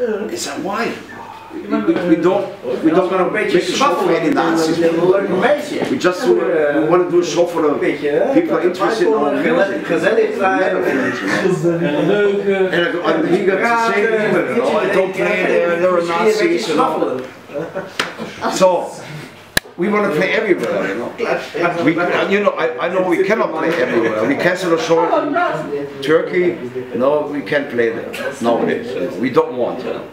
Uh, Is that why? We, we, we don't we don't want to make a show for any Nazis. We just we want to do a show for the Beetje, hè? people interested in our music. Gezellig zijn. Leuk. And I, I, he got the same email, you know, I don't play the, they're Nazis, you know. So, we want to play everywhere, you know. We, you know, I, I know we cannot play everywhere. We cancel a show in Turkey, no, we can't play there nowadays. We don't want, you know.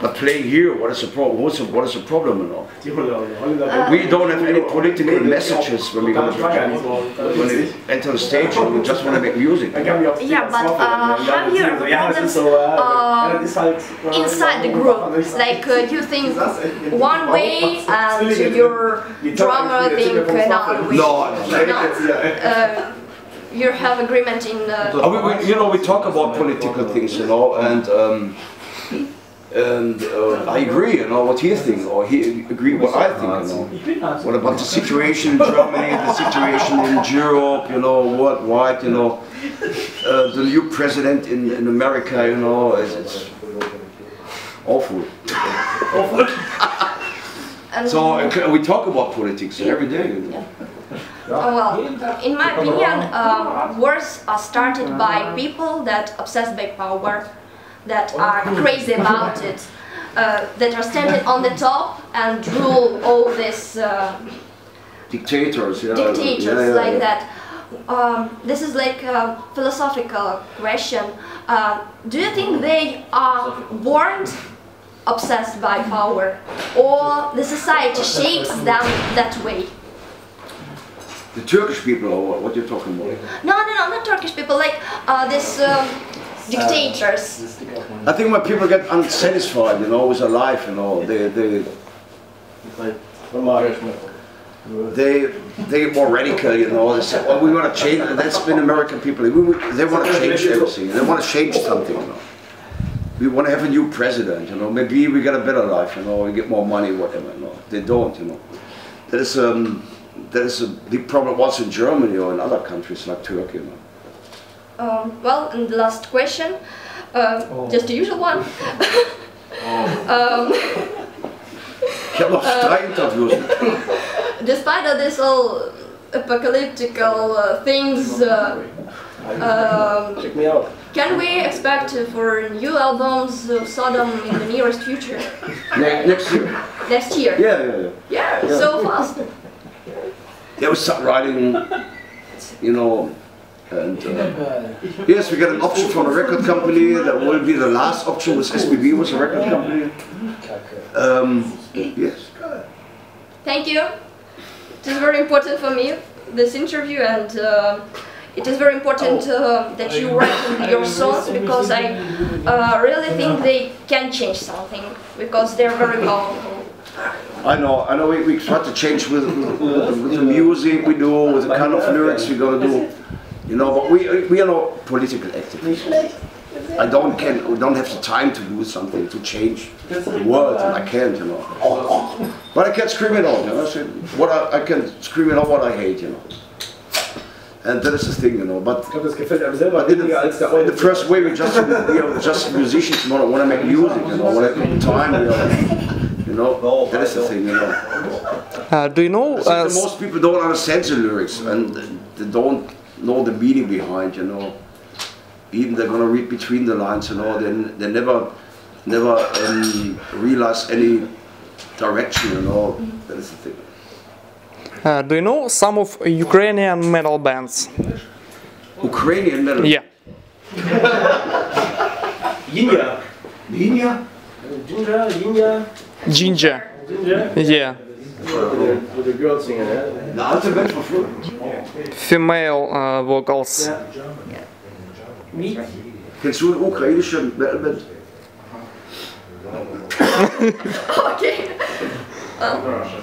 But playing here, what is the problem? What's the, what is the problem, you know? We don't have any political messages when we go to when we enter the stage and we just want to make music. Yeah, but uh, have you problems uh, inside the group? Like uh, you think one way and your drummer think another way? No, No. Uh, you have agreement in uh, Uh, we, we, you know, we talk about political things, you know, and um, and uh, I agree, you know, what he thinks, or he agree what I think, you know. What about the situation in Germany, the situation in Europe, you know, worldwide, you know, uh, the new president in, in America, you know, it's, it's awful. and So uh, we talk about politics every day. You know. Oh, well, in my opinion, uh, wars are started by people that obsessed by power, that are crazy about it, uh, that are standing on the top and rule all these uh, Dictators, yeah. dictators yeah, yeah, like that. Um, this is like a philosophical question. Uh, do you think they are born obsessed by power, or the society shapes them that way? The Turkish people, or what, what you're talking about? No, no, no, not Turkish people, like uh, this um, dictators. I think when people get unsatisfied, you know, with their life, you know, they they they they get more radical, you know. They say, "Well, we want to change." That's been American people. They want to change everything. They want to change something, you know. We want to have a new president, you know. Maybe we get a better life, you know. We get more money, whatever. You know. They don't, you know. That is um that is a big problem also in Germany or in other countries like Turkey. You know. Um, well, and the last question, uh, just the usual one. um, Ich habe noch drei Interviews. despite of this all apocalyptical uh, things, uh, um, Check me out. can we expect for new albums of Sodom in the nearest future? Ne next year. Next year? Yeah, yeah, yeah. Yeah, Yeah. so fast. They will start writing, you know, and uh, yes, we got an option from a record company that will be the last option with SPV was a record company. Um, yes. Thank you. It is very important for me, this interview, and uh, it is very important uh, that you write your songs because I uh, really think they can change something because they're very powerful. I know, I know. We, we try to change with, with, with the music we do, with the kind of lyrics we're gonna do, you know. But we we are not political activists. I don't can we don't have the time to do something to change the world, and I can't, you know. But I can scream it out, you know. I What I, I can scream it out what I hate, you know. And that is the thing, you know. But Ich glaube, das gefällt einem selber But in weniger als der the, in the first way, we just we are just musicians want to, want to make music, you know, want to have time, you know, you know. That is the thing, you know. Uh, do you know? Uh, most people don't understand the lyrics and they don't know the meaning behind, you know. Even they're gonna read between the lines, you know. They they never never um, realize any direction, you know. That is the thing. uh, do you know some of Ukrainian metal bands? Ukrainian metal. Yeah. Jinjer. Linia? Jinjer, Jinjer. Jinjer. Yeah. Wo die Girls singen, hè? Eine alte Band von früher. Female uh, vocals. Wie? Kennst du eine ukrainische Metalband? Okay. Um,